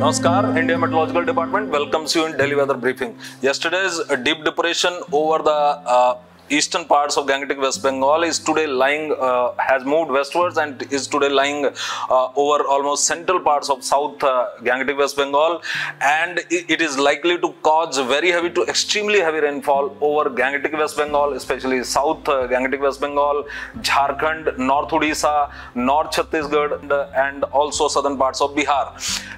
Namaskar, India Meteorological Department welcomes you in Daily Weather Briefing. Yesterday's deep depression over the uh, eastern parts of Gangetic West Bengal is today lying, uh, has moved westwards and is today lying uh, over almost central parts of South uh, Gangetic West Bengal and it, is likely to cause very heavy to extremely heavy rainfall over Gangetic West Bengal, especially South uh, Gangetic West Bengal, Jharkhand, North Odisha, North Chhattisgarh and, and also southern parts of Bihar.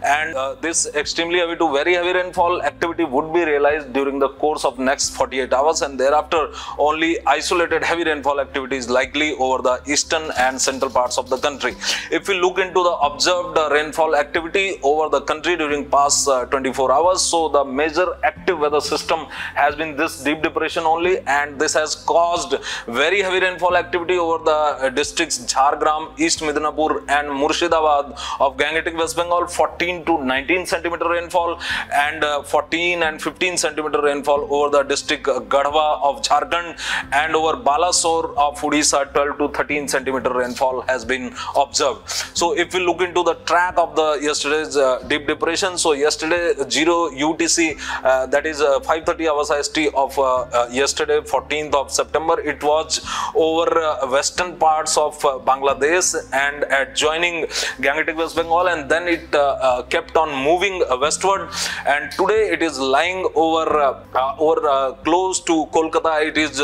And uh, this extremely heavy to very heavy rainfall activity would be realized during the course of next 48 hours and thereafter only isolated heavy rainfall activity is likely over the eastern and central parts of the country. If we look into the observed rainfall activity over the country during past uh, 24 hours, so the major active weather system has been this deep depression only and this has caused very heavy rainfall activity over the uh, districts Jhargram, East Midnapur and Murshidabad of Gangetic West Bengal 14 to 19 centimeter rainfall and uh, 14 and 15 centimeter rainfall over the district Garhwa of Jharkhand and over Balasore of Odisha 12 to 13 centimeter rainfall has been observed. So if we look into the track of the yesterday's uh, deep depression, so yesterday 0 UTC uh, that is uh, 5:30 hours IST of uh, uh, yesterday 14th of September it was over uh, western parts of Bangladesh and adjoining Gangetic West Bengal and then it kept on moving westward and today it is lying over over close to Kolkata it is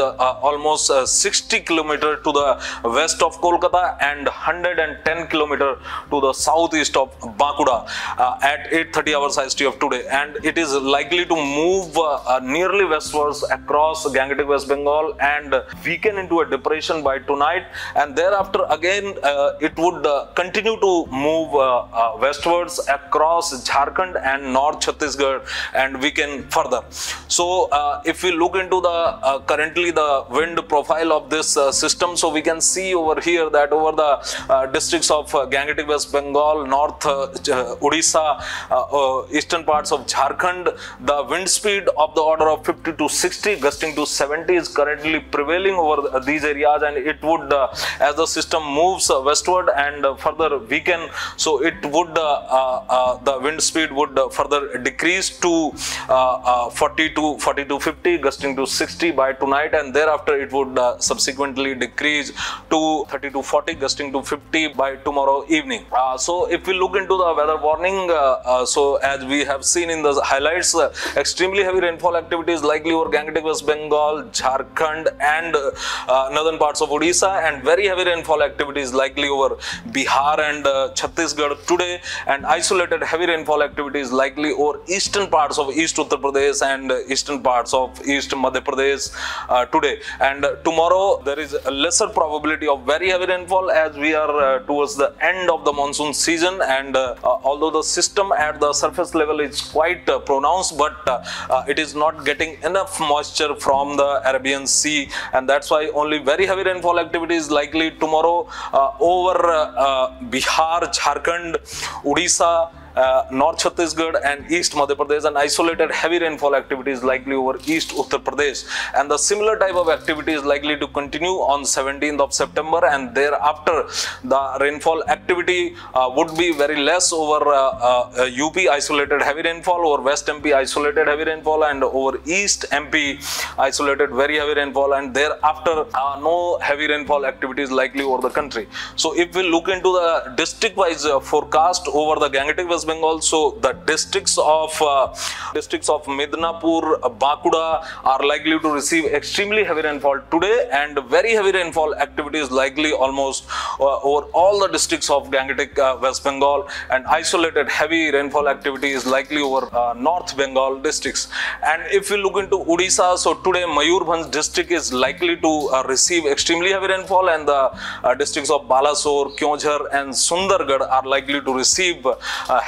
almost uh, 60 kilometer to the west of Kolkata and 110 kilometer to the southeast of Bankura uh, at 8:30 hours IST of today and it is likely to move uh, uh, nearly westwards across Gangetic West Bengal and weaken into a depression by tonight and thereafter again uh, it would uh, continue to move uh, uh, westwards across Jharkhand and North Chhattisgarh and weaken further. So uh, if we look into the uh, currently the wind profile of this uh, system. So we can see over here that over the uh, districts of uh, Gangetic West Bengal, North uh, uh, Odisha, uh, eastern parts of Jharkhand, the wind speed of the order of 50 to 60, gusting to 70 is currently prevailing over the- these areas and it would, as the system moves westward and further weaken, so it would, the wind speed would further decrease to uh, uh, 40 to 40 to 50, gusting to 60 by tonight and thereafter it would uh, subsequently decrease to 30 to 40, gusting to 50 by tomorrow evening. Uh, so if we look into the weather warning, uh, uh, so as we have seen in the highlights, uh, extremely heavy rainfall activity is likely over Gangetic West Bengal, Jharkhand and northern parts of Odisha and very heavy rainfall activity is likely over Bihar and Chhattisgarh today and isolated heavy rainfall activity is likely over eastern parts of East Uttar Pradesh and eastern parts of East Madhya Pradesh uh, today and uh, tomorrow there is a lesser probability of very heavy rainfall as we are uh, towards the end of the monsoon season. And uh, uh although the system at the surface level is quite uh, pronounced but uh, it is not getting enough moisture from the Arabian Sea. And that's why only very heavy rainfall activity is likely tomorrow over Bihar, Jharkhand, Odisha uh, North Chhattisgarh and East Madhya Pradesh and isolated heavy rainfall activity is likely over East Uttar Pradesh and the similar type of activity is likely to continue on 17th of September and thereafter the rainfall activity uh, would be very less over uh, uh, UP isolated heavy rainfall over West MP isolated heavy rainfall and over East MP isolated very heavy rainfall and thereafter uh, no heavy rainfall activity is likely over the country. So if we look into the district wise uh, forecast over the Gangetic West Bengal, so the districts of uh, districts of Midnapur, Bankura are likely to receive extremely heavy rainfall today and very heavy rainfall activity is likely almost uh, over all the districts of Gangetic uh, West Bengal and isolated heavy rainfall activity is likely over uh, North Bengal districts. And if we look into Odisha, so today Mayurbhanj district is likely to uh, receive extremely heavy rainfall and the uh, districts of Balasore, Keonjhar and Sundargarh are likely to receive uh,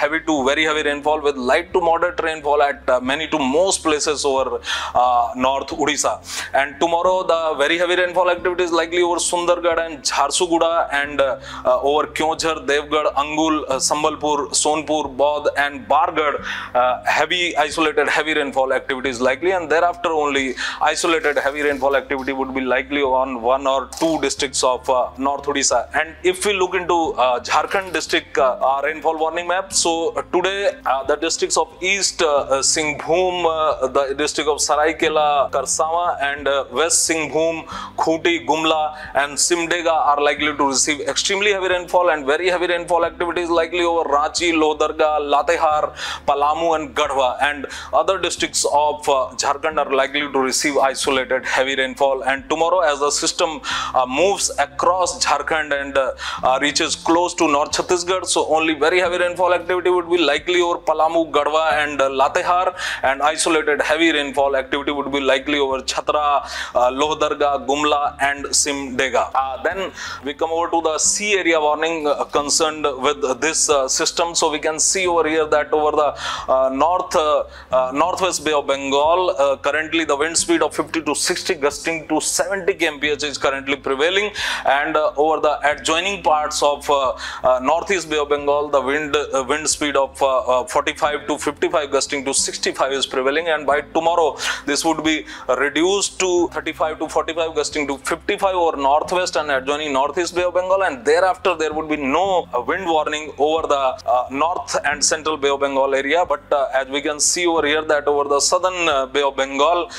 heavy to very heavy rainfall with light to moderate rainfall at uh, many to most places over uh, North Odisha. And tomorrow the very heavy rainfall activity is likely over Sundargarh and Jharsuguda and uh, uh, over Keonjhar, Deogarh, Angul, uh, Sambalpur, Sonpur, Boudh and Bargarh. Uh, heavy isolated heavy rainfall activity is likely and thereafter only isolated heavy rainfall activity would be likely on one or two districts of North Odisha. And if we look into Jharkhand district rainfall warning map, so So uh, today, uh, the districts of East uh, Singhbhum, the district of Saraikela, Kharsawan, and West Singhbhum, Khunti, Gumla, and Simdega are likely to receive extremely heavy rainfall and very heavy rainfall activities likely over Ranchi, Lohardaga, Latehar, Palamu, and Garhwa, and other districts of Jharkhand are likely to receive isolated heavy rainfall. And tomorrow, as the system uh, moves across Jharkhand and uh, uh, reaches close to North Chhattisgarh, so only very heavy rainfall activity would be likely over Palamu, Garhwa, and uh, Latehar, and isolated heavy rainfall activity would be likely over Chatra, uh, Gumla, and Simdega. Uh, then we come over to the sea area warning uh, concerned with this uh, system. So we can see over here that over the uh, north uh, northwest Bay of Bengal, currently the wind speed of 50 to 60 gusting to 70 kmph is currently prevailing, and over the adjoining parts of northeast Bay of Bengal, the wind wind speed of uh, uh, 45 to 55 gusting to 65 is prevailing, and by tomorrow this would be reduced to 35 to 45 gusting to 55 over northwest and adjoining northeast Bay of Bengal, and thereafter there would be no uh, wind warning over the uh, north and central Bay of Bengal area. But as we can see over here, that over the southern Bay of Bengal,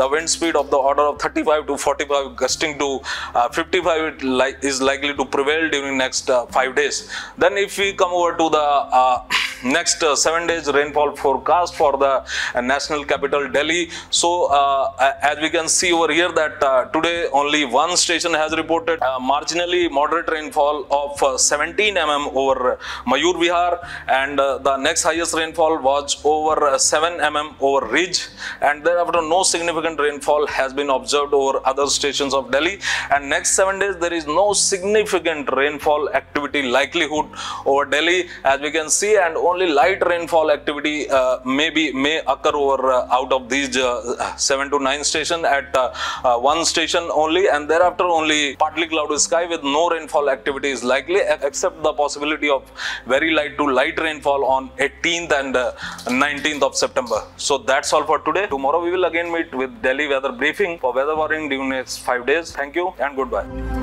the wind speed of the order of 35 to 45 gusting to uh, 55 it li- is likely to prevail during next uh, five days. Then if we come over to the uh, next uh, seven days rainfall forecast for the uh, national capital Delhi. So uh, as we can see over here that uh, today only one station has reported uh, marginally moderate rainfall of uh, 17 mm over Mayur Vihar. And the next highest rainfall was over uh, 7 mm over Ridge. And thereafter no significant rainfall has been observed over other stations of Delhi. And next seven days there is no significant rainfall activity likelihood over Delhi as we can see. And only light rainfall activity uh, may be may occur over uh, out of these uh, seven to nine station at uh, uh, one station only and thereafter only partly cloudy sky with no rainfall activity is likely except the possibility of very light to light rainfall on 18th and uh, 19th of September. So that's all for today. Tomorrow we will again meet with Daily weather briefing for weather warning during next five days. Thank you and goodbye.